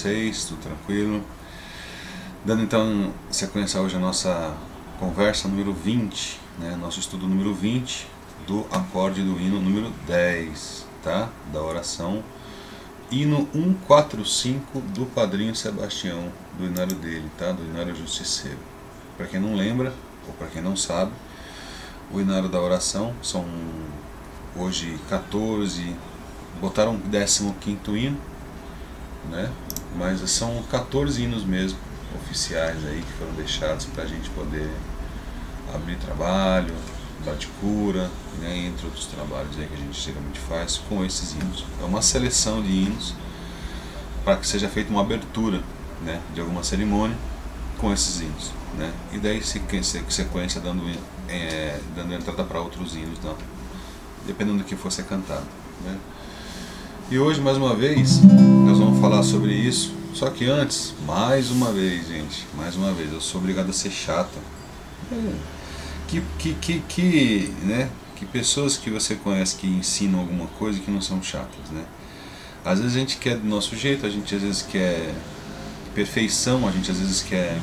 vocês? Tudo tranquilo? Dando então sequência hoje a nossa conversa número 20, né? nosso estudo número 20 do acorde do hino número 10, tá? Da oração. Hino 145 do Padrinho Sebastião, do inário dele, tá? Do inário Justiceiro. Para quem não lembra, ou para quem não sabe, o inário da oração são hoje 14, botaram 15 hino, né? Mas são 14 hinos mesmo, oficiais aí, que foram deixados para a gente poder abrir trabalho, cura, né? entre outros trabalhos aí que a gente geralmente faz com esses hinos. É uma seleção de hinos para que seja feita uma abertura né? de alguma cerimônia com esses hinos. Né? E daí sequência dando, é, dando entrada para outros hinos, não, dependendo do que for ser cantado. Né? E hoje, mais uma vez, nós vamos falar sobre isso. Só que antes, mais uma vez, gente, mais uma vez, eu sou obrigado a ser chata. Que, que, que, que, né, que pessoas que você conhece que ensinam alguma coisa que não são chatas, né? Às vezes a gente quer do nosso jeito, a gente às vezes quer perfeição, a gente às vezes quer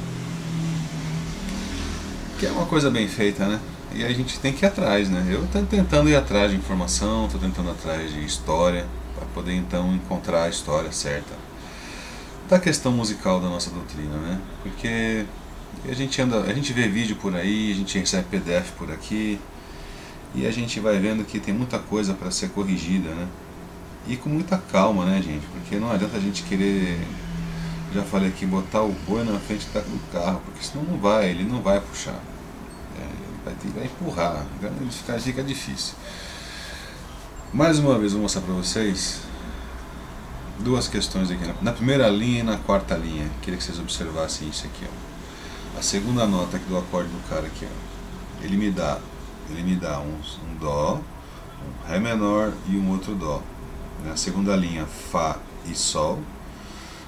quer uma coisa bem feita, né? E a gente tem que ir atrás, né? Eu estou tentando ir atrás de informação, estou tentando ir atrás de história, para poder então encontrar a história certa da questão musical da nossa doutrina, né? Porque a gente anda, a gente vê vídeo por aí, a gente recebe PDF por aqui e a gente vai vendo que tem muita coisa para ser corrigida, né? E com muita calma, né, gente? Porque não adianta a gente querer, já falei aqui, botar o boi na frente do carro, porque senão não vai, ele não vai puxar. É, ele vai, ter, vai empurrar, fica, fica difícil. Mais uma vez vou mostrar para vocês duas questões aqui. Na primeira linha e na quarta linha, queria que vocês observassem isso aqui. Ó. A segunda nota aqui do acorde do cara aqui, ó. ele me dá, ele me dá um, um dó, um ré menor e um outro dó. Na segunda linha, fá e sol.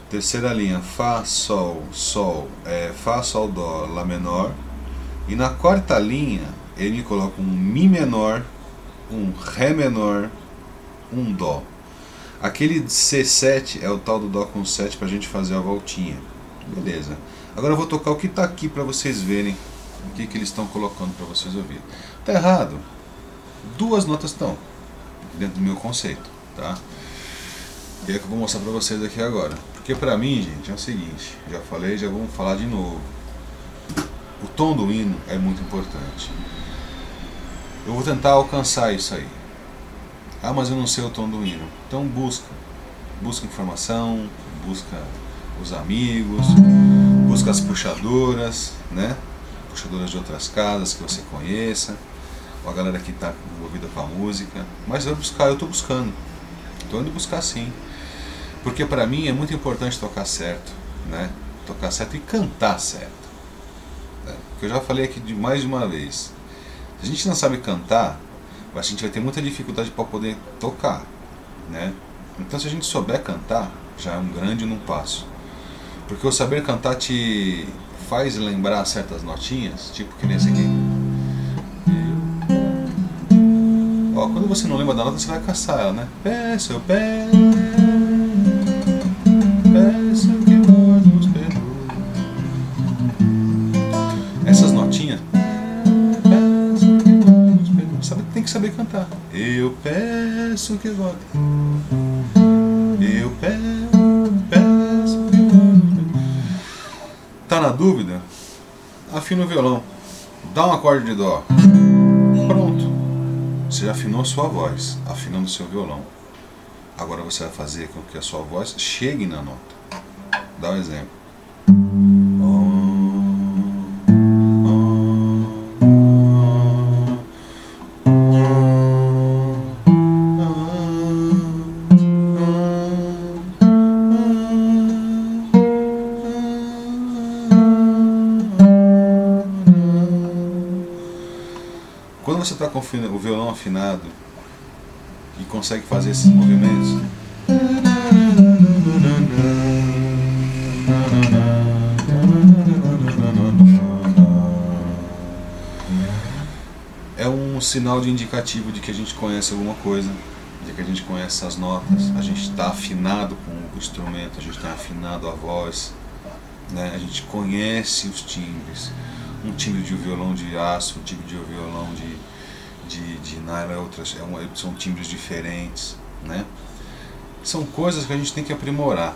Terceira linha, fá, sol, sol, é, fá, sol, dó, lá menor. E na quarta linha, ele me coloca um mi menor um Ré menor, um Dó. Aquele C7 é o tal do Dó com 7 para a gente fazer a voltinha. Beleza. Agora eu vou tocar o que está aqui para vocês verem o que, que eles estão colocando para vocês ouvirem. Tá errado. Duas notas estão dentro do meu conceito, tá? E é que eu vou mostrar para vocês aqui agora. Porque para mim, gente, é o seguinte, já falei, já vamos falar de novo. O tom do hino é muito importante. Eu vou tentar alcançar isso aí. Ah, mas eu não sei o tom do hino. Então busca. Busca informação, busca os amigos, busca as puxadoras, né? Puxadoras de outras casas que você conheça, ou a galera que está envolvida com a música. Mas eu buscar, eu estou buscando. Estou indo buscar sim. Porque para mim é muito importante tocar certo, né? Tocar certo e cantar certo. Né? Porque eu já falei aqui de mais de uma vez. Se a gente não sabe cantar, a gente vai ter muita dificuldade para poder tocar, né? Então se a gente souber cantar, já é um grande num passo. Porque o saber cantar te faz lembrar certas notinhas, tipo que nem esse aqui. Ó, quando você não lembra da nota, você vai caçar ela, né? Pé, seu. Que saber cantar. Eu peço que volte. Eu peço, peço que volte. Tá na dúvida? Afina o violão. Dá um acorde de dó. Pronto. Você afinou sua voz, afinando seu violão. Agora você vai fazer com que a sua voz chegue na nota. Dá um exemplo. Está com o violão afinado e consegue fazer esses movimentos, é um sinal de indicativo de que a gente conhece alguma coisa, medida que a gente conhece as notas, a gente está afinado com o instrumento, a gente está afinado a voz, né? a gente conhece os timbres. Um timbre de violão de aço, um timbre de violão de, de, de nylon, é outras, é uma, são timbres diferentes. Né? São coisas que a gente tem que aprimorar.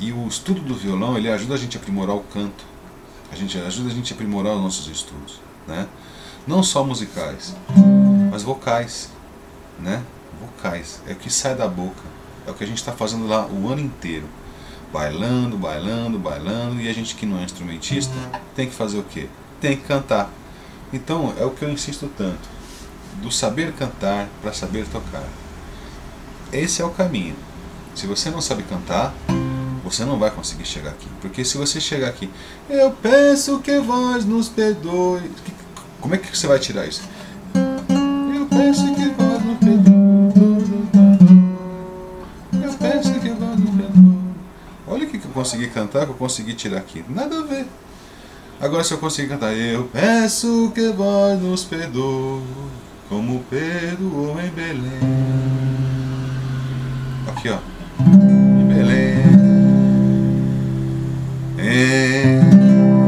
E o estudo do violão ele ajuda a gente a aprimorar o canto, a gente ajuda a gente a aprimorar os nossos estudos, né? Não só musicais, mas vocais, né? Vocais é o que sai da boca, é o que a gente está fazendo lá o ano inteiro, bailando, bailando, bailando e a gente que não é instrumentista tem que fazer o quê? Tem que cantar. Então é o que eu insisto tanto, do saber cantar para saber tocar. Esse é o caminho. Se você não sabe cantar, você não vai conseguir chegar aqui. Porque se você chegar aqui, eu peço que vós nos perdoe. Como é que você vai tirar isso? Eu peço que vós nos perdoe. Olha o que eu consegui cantar, que eu consegui tirar aqui. Nada a ver. Agora se eu conseguir cantar, eu peço que vós nos perdoe, como perdoou em Belém. Aqui ó. Em Belém.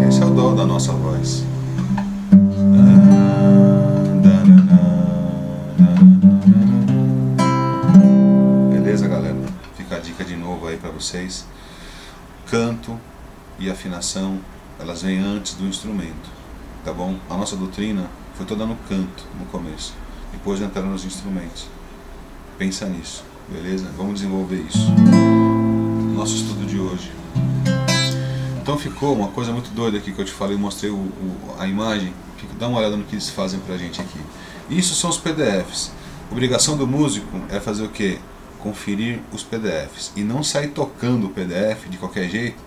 Esse é o dó da nossa voz. Beleza, galera? Fica a dica de novo aí para vocês. Canto e afinação, elas vêm antes do instrumento, tá bom? A nossa doutrina foi toda no canto, no começo. Depois entraram nos instrumentos. Pensa nisso, beleza? Vamos desenvolver isso. Nosso estudo de hoje. Então ficou uma coisa muito doida aqui que eu te falei, mostrei o, o, a imagem. Dá uma olhada no que eles fazem pra gente aqui. Isso são os PDFs. Obrigação do músico é fazer o que? Conferir os PDFs. E não sair tocando o PDF de qualquer jeito.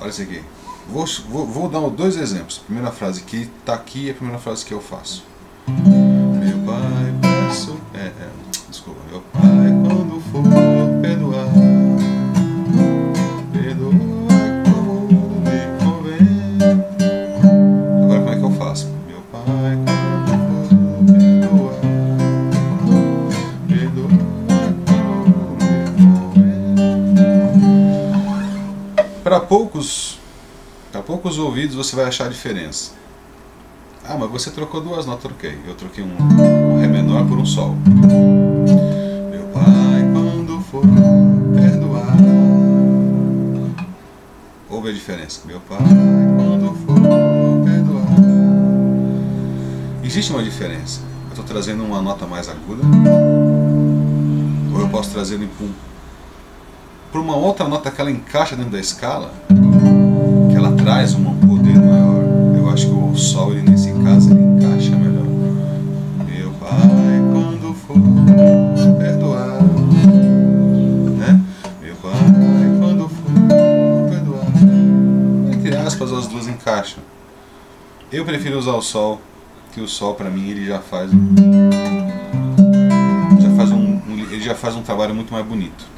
Olha isso aqui. Vou, vou, vou dar dois exemplos. A primeira frase que está aqui e a primeira frase que eu faço. Para poucos para poucos ouvidos você vai achar a diferença. Ah, mas você trocou duas notas, troquei. Eu troquei um, um Ré menor por um Sol. Meu pai, quando for perdoar. Ouve a diferença. Meu pai, quando for perdoar. Existe uma diferença. Eu estou trazendo uma nota mais aguda. Ou eu posso trazer um para uma outra nota que ela encaixa dentro da escala, que ela traz um poder maior. Eu acho que o Sol, ele, nesse caso, ele encaixa melhor. Meu Pai, quando for perdoar, né? Meu Pai, quando for perdoar, entre aspas, as duas encaixam. Eu prefiro usar o Sol, que o Sol, para mim, ele já faz já faz um, ele já faz um trabalho muito mais bonito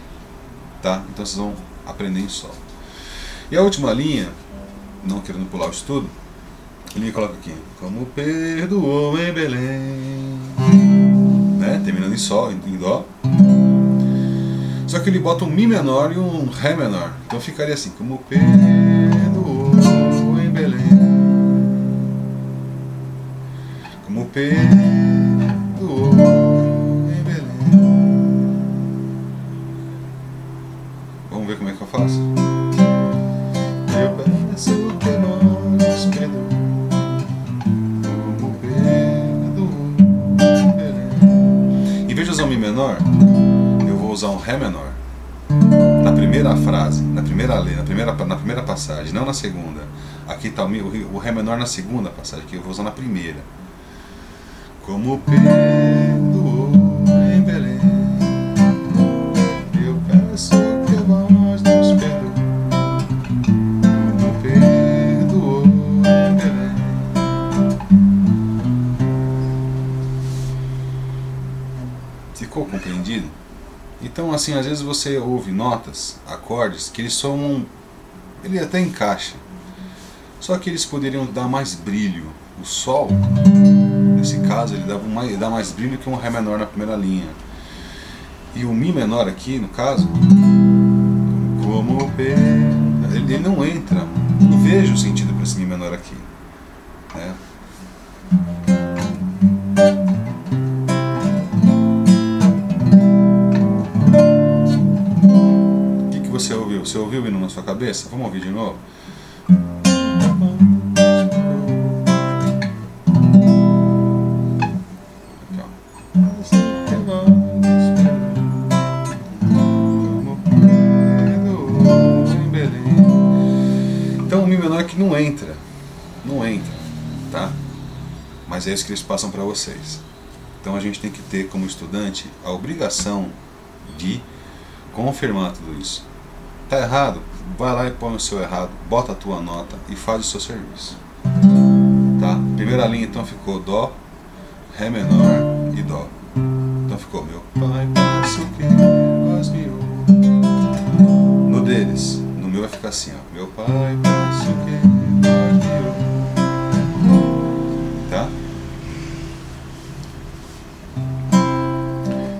tá? Então vocês vão aprender em sol. E a última linha, não querendo pular o estudo, ele coloca aqui, como perdoou em Belém, né? Terminando em sol, em dó. Só que ele bota um mi menor e um ré menor. Então ficaria assim, como perdoou na primeira na primeira, passagem, não na segunda. Aqui está o, o Ré menor na segunda passagem, que eu vou usar na primeira. Como perdoou em Belém, eu peço Ficou compreendido? Então, assim, às vezes você ouve notas, acordes, que eles são. Ele até encaixa. Só que eles poderiam dar mais brilho. O Sol, nesse caso ele, dá, uma, ele dá mais brilho que um Ré menor na primeira linha. E o Mi menor aqui, no caso, como ele, ele não entra. Não vejo sentido para esse Mi menor aqui. Você ouviu? Você ouviu o hino na sua cabeça? Vamos ouvir de novo? que não entra. Não entra, tá? Mas é isso que eles passam para vocês. Então a gente tem que ter como estudante a obrigação de confirmar tudo isso. Tá errado? Vai lá e põe o seu errado, bota a tua nota e faz o seu serviço. Tá? Primeira linha então ficou Dó, Ré menor e Dó. Então ficou meu Pai, peço que me No deles, no meu vai ficar assim, ó. Meu Pai, peço que Tá?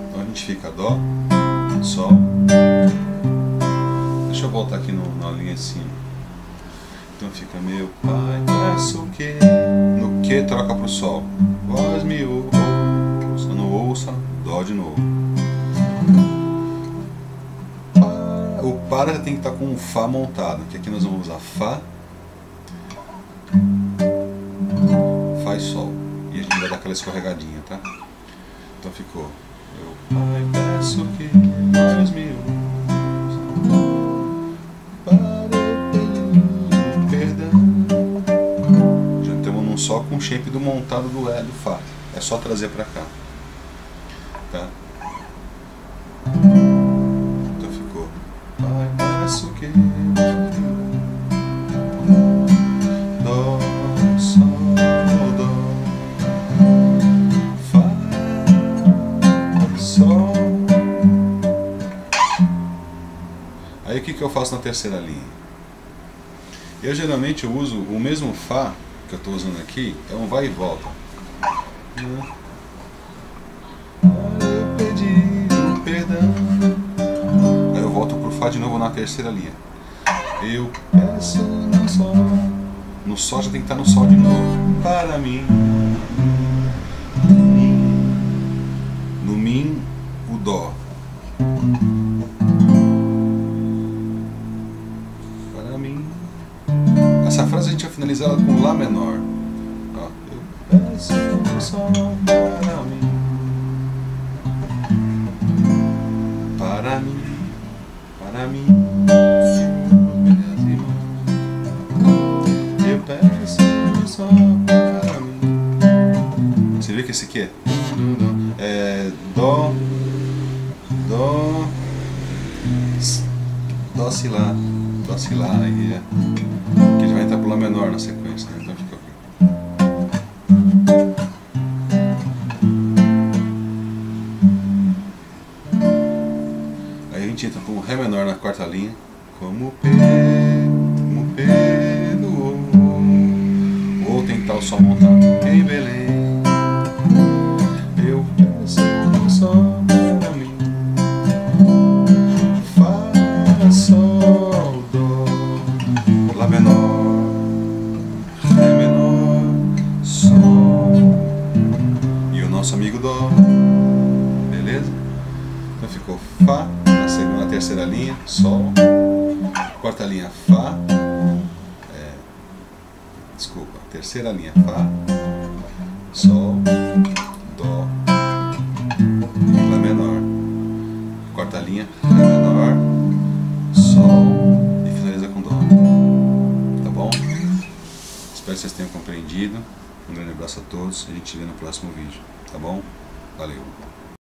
Então a gente fica Dó, Sol. Deixa eu voltar aqui no, na linha assim. Então fica meu Pai, peço que. No que troca pro Sol. Vós me ouça, não ouça, Dó de novo. O para tem que estar com o Fá montado, que aqui nós vamos usar Fá Faz Sol. E a gente vai dar aquela escorregadinha, tá? Então ficou. Eu, Pai, peço que nós me para com o shape do montado do do Fá. É só trazer pra cá. Tá? Então ficou. Pai, peço que que eu faço na terceira linha? Eu geralmente uso o mesmo Fá que eu estou usando aqui, é um vai e volta. Eu. Aí eu volto pro Fá de novo na terceira linha. Eu peço no Sol. No Sol já tem que estar no Sol de novo. Para mim. No Min, o Dó. Finalizar ela com Lá menor. Ó, eu peço um sol para mim. Para mim, para mim. Eu peço um sol para mim. Você vê que esse aqui é, é Dó, Dó, Dó, Si, Lá, Dó, Si, Lá, aí na sequência, né? Então fica aqui. Aí a gente entra pro Ré menor na quarta linha, como P, como P do. Ou estar o Sol montado. Em Belém, Fá, na segunda, terceira linha, Sol, quarta linha Fá, é, desculpa, terceira linha Fá, Sol, Dó, Lá menor, quarta linha Ré menor, Sol e finaliza com Dó. Tá bom? Espero que vocês tenham compreendido. Um grande abraço a todos e a gente se vê no próximo vídeo. Tá bom? Valeu!